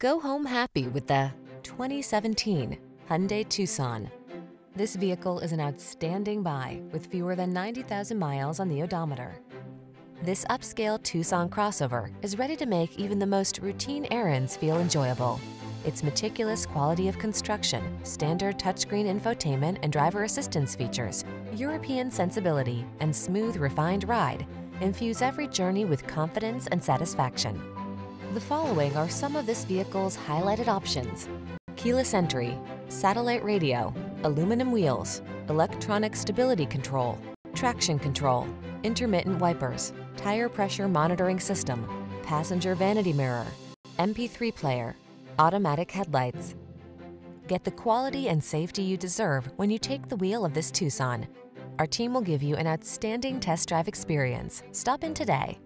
Go home happy with the 2017 Hyundai Tucson. This vehicle is an outstanding buy with fewer than 90,000 miles on the odometer. This upscale Tucson crossover is ready to make even the most routine errands feel enjoyable. Its meticulous quality of construction, standard touchscreen infotainment and driver assistance features, European sensibility, and smooth, refined ride infuse every journey with confidence and satisfaction. The following are some of this vehicle's highlighted options. Keyless entry, satellite radio, aluminum wheels, electronic stability control, traction control, intermittent wipers, tire pressure monitoring system, passenger vanity mirror, MP3 player, automatic headlights. Get the quality and safety you deserve when you take the wheel of this Tucson. Our team will give you an outstanding test drive experience. Stop in today.